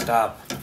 Stop.